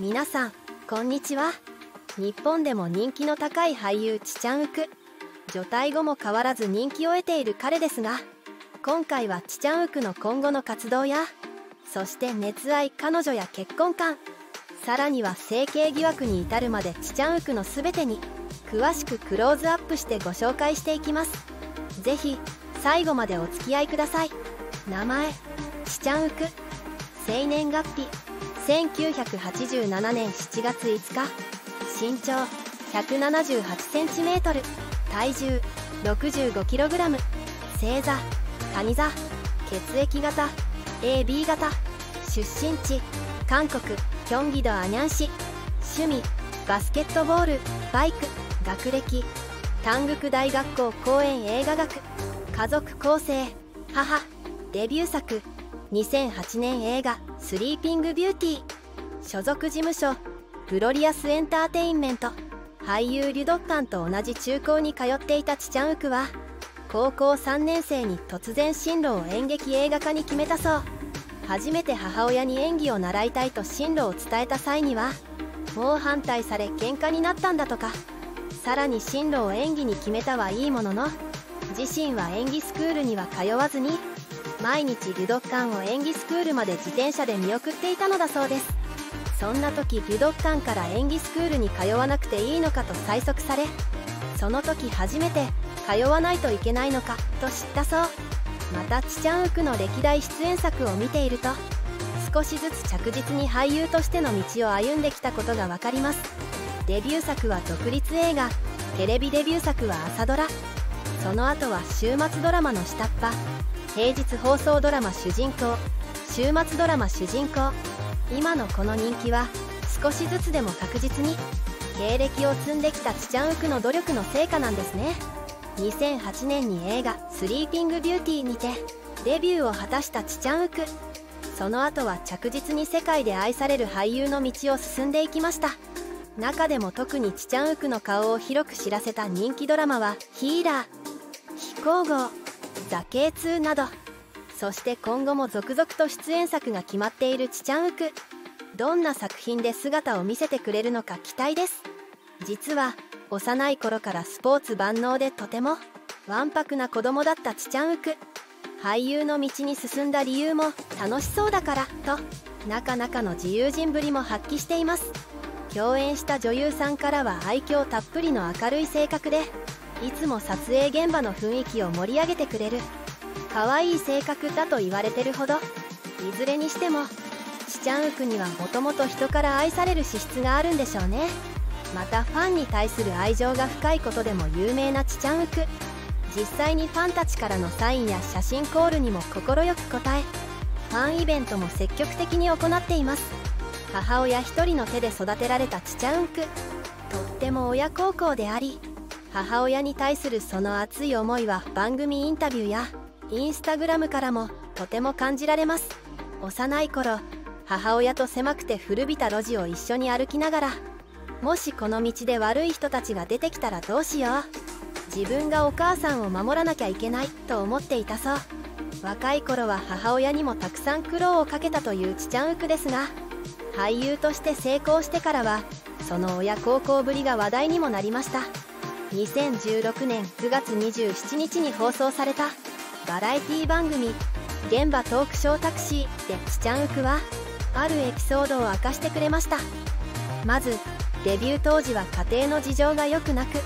皆さんこんにちは。日本でも人気の高い俳優チチャンウク。除隊後も変わらず人気を得ている彼ですが今回はチチャンウクの今後の活動やそして熱愛彼女や結婚観さらには整形疑惑に至るまでチチャンウクの全てに詳しくクローズアップしてご紹介していきます。是非最後までお付き合いください。名前チチャンウク。生年月日1987年7月5日身長 178cm 体重 65kg 星座蟹座血液型 AB 型出身地韓国キョンギドアニャン市趣味バスケットボールバイク学歴丹国大学校公演映画学家族構成母デビュー作2008年映画「スリーピングビューティー」所属事務所グロリアスエンターテインメント。俳優リュドッカンと同じ中高に通っていたチチャンウクは高校3年生に突然進路を演劇映画化に決めたそう。初めて母親に演技を習いたいと進路を伝えた際には猛反対され喧嘩になったんだとか。さらに進路を演技に決めたはいいものの自身は演技スクールには通わずに毎日リュドッカンを演技スクールまで自転車で見送っていたのだそうです。そんな時リュドッカンから演技スクールに通わなくていいのかと催促されその時初めて通わないといけないのかと知ったそう。またチチャンウクの歴代出演作を見ていると少しずつ着実に俳優としての道を歩んできたことが分かります。デビュー作は独立映画テレビデビュー作は朝ドラ。その後は週末ドラマの下っ端。平日放送ドラマ主人公週末ドラマ主人公。今のこの人気は少しずつでも確実に経歴を積んできたチチャンウクの努力の成果なんですね。2008年に映画「スリーピングビューティー」にてデビューを果たしたチチャンウク。その後は着実に世界で愛される俳優の道を進んでいきました。中でも特にチチャンウクの顔を広く知らせた人気ドラマは「ヒーラー」「非行号」「ザ K2」などそして今後も続々と出演作が決まっているチチャンウク。どんな作品で姿を見せてくれるのか期待です。実は幼い頃からスポーツ万能でとてもわんぱくな子供だったチチャンウク。俳優の道に進んだ理由も楽しそうだからとなかなかの自由人ぶりも発揮しています。共演した女優さんからは愛嬌たっぷりの明るい性格でいつも撮影現場の雰囲気を盛り上げてくれる。可愛い性格だと言われてるほどいずれにしてもチチャンウクにはもともと人から愛される資質があるんでしょうね。またファンに対する愛情が深いことでも有名なチチャンウク。実際にファンたちからのサインや写真コールにも快く応えファンイベントも積極的に行っています。母親一人の手で育てられたチチャンウク。とっても親孝行であり母親に対するその熱い思いは番組インタビューやインスタグラムからもとても感じられます。幼い頃母親と狭くて古びた路地を一緒に歩きながらもしこの道で悪い人たちが出てきたらどうしよう。自分がお母さんを守らなきゃいけないと思っていたそう。若い頃は母親にもたくさん苦労をかけたというチチャンウクですが俳優として成功してからはその親孝行ぶりが話題にもなりました。2016年9月27日に放送されたバラエティ番組「現場トークショータクシー」でチチャンウクはあるエピソードを明かしてくれました。まずデビュー当時は家庭の事情が良くなく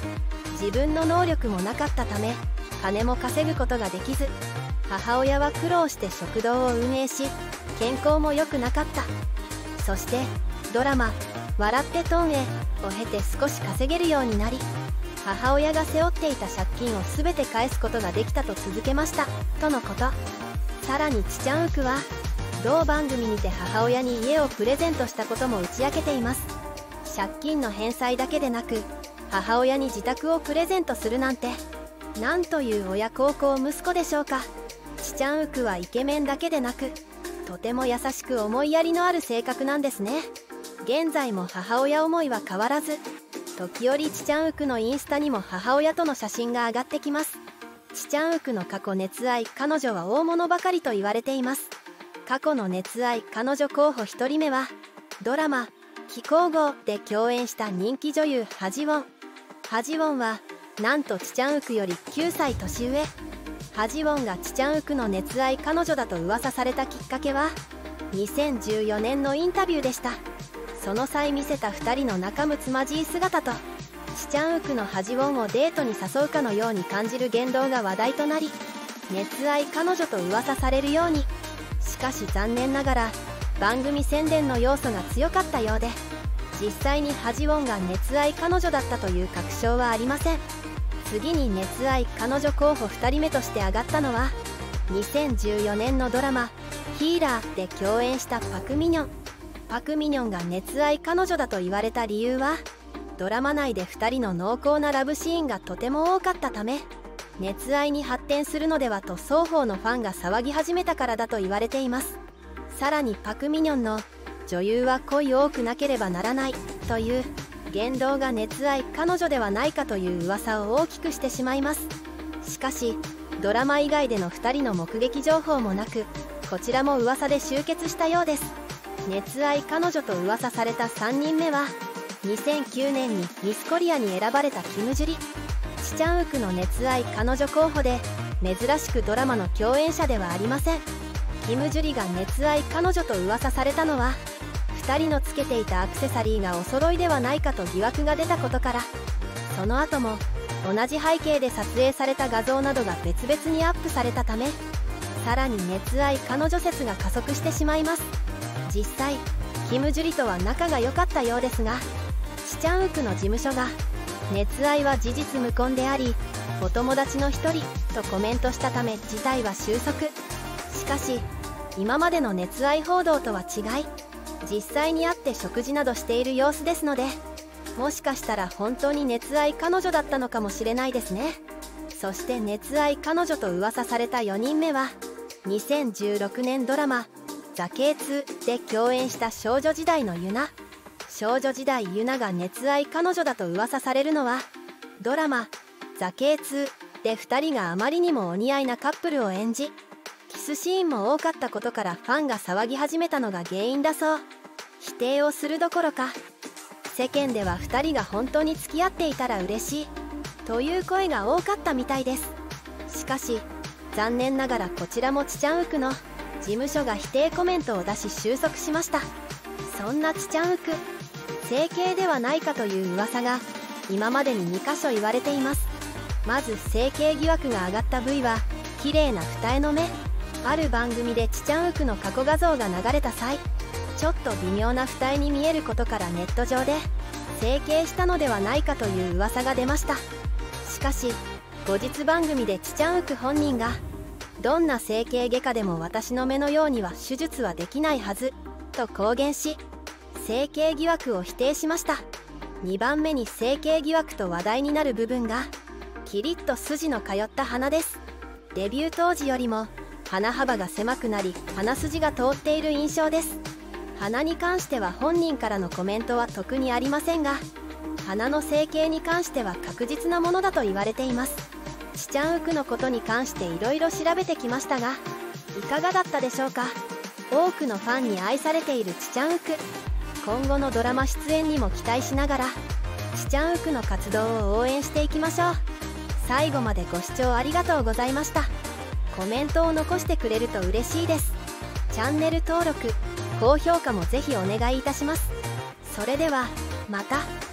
自分の能力もなかったため金も稼ぐことができず母親は苦労して食堂を運営し健康も良くなかった。そしてドラマ「笑ってトンへ」を経て少し稼げるようになり母親が背負っていた借金を全て返すことができたと続けました。とのこと。さらにチチャンウクは同番組にて母親に家をプレゼントしたことも打ち明けています。借金の返済だけでなく母親に自宅をプレゼントするなんてなんという親孝行息子でしょうか。チチャンウクはイケメンだけでなくとても優しく思いやりのある性格なんですね。現在も母親思いは変わらず時折チチャンウクのインスタにも母親との写真が上がってきます。チチャンウクの過去熱愛彼女は大物ばかりと言われています。過去の熱愛彼女候補1人目はドラマ気候号で共演した人気女優ハジウォン。ハジウォンはなんとチチャンウクより9歳年上。ハジウォンがチチャンウクの熱愛彼女だと噂されたきっかけは2014年のインタビューでした。その際見せた2人の仲睦まじい姿とチチャンウクのハジウォンをデートに誘うかのように感じる言動が話題となり熱愛彼女と噂されるように。しかし残念ながら番組宣伝の要素が強かったようで実際にハジウォンが熱愛彼女だったという確証はありません。次に熱愛彼女候補2人目として挙がったのは2014年のドラマ「ヒーラー」で共演したパク・ミニョン。パク・ミニョンが熱愛彼女だと言われた理由はドラマ内で2人の濃厚なラブシーンがとても多かったため熱愛に発展するのではと双方のファンが騒ぎ始めたからだと言われています。さらにパク・ミニョンの女優は恋多くなければならないという言動が熱愛彼女ではないかという噂を大きくしてしまいます。しかしドラマ以外での2人の目撃情報もなくこちらも噂で集結したようです。熱愛彼女と噂された3人目は2009年にミスコリアに選ばれたキム・ジュリ。チチャンウクの熱愛彼女候補で珍しくドラマの共演者ではありません。キム・ジュリが熱愛彼女と噂されたのは2人のつけていたアクセサリーがお揃いではないかと疑惑が出たことから。その後も同じ背景で撮影された画像などが別々にアップされたためさらに熱愛彼女説が加速してしまいます。実際キム・ジュリとは仲が良かったようですがチチャンウクの事務所が熱愛は事実無根でありお友達の一人とコメントしたため事態は収束。しかし今までの熱愛報道とは違い実際に会って食事などしている様子ですのでもしかしたら本当に熱愛彼女だったのかもしれないですね。そして熱愛彼女と噂された4人目は2016年ドラマ「ザ・ケイツ」で共演した少女時代のユナ。少女時代ユナが熱愛彼女だと噂されるのはドラマ「ザ・ケイツ」で2人があまりにもお似合いなカップルを演じキスシーンも多かったことからファンが騒ぎ始めたのが原因だそう。否定をするどころか世間では2人が本当に付き合っていたら嬉しいという声が多かったみたいです。しかし残念ながらこちらもチチャンウクの。事務所が否定コメントを出し収束しました。そんなチチャンウク整形ではないかという噂が今までに2箇所言われています。まず整形疑惑が上がった部位は綺麗な二重の目。ある番組でチチャンウクの過去画像が流れた際ちょっと微妙な二重に見えることからネット上で整形したのではないかという噂が出ました。しかし後日番組でチチャンウク本人がどんな整形外科でも私の目のようには手術はできないはずと公言し整形疑惑を否定しました。2番目に整形疑惑と話題になる部分がキリッと筋の通った鼻です。デビュー当時よりも鼻幅が狭くなり鼻筋が通っている印象です。鼻に関しては本人からのコメントは特にありませんが鼻の整形に関しては確実なものだと言われています。チチャンウクのことに関していろいろ調べてきましたがいかがだったでしょうか？多くのファンに愛されているチチャンウク。今後のドラマ出演にも期待しながらチチャンウクの活動を応援していきましょう。最後までご視聴ありがとうございました。コメントを残してくれると嬉しいです。チャンネル登録高評価もぜひお願いいたします。それではまた。